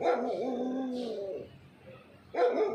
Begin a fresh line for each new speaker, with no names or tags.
Woo-hoo!
Woo-hoo!